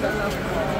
Gracias.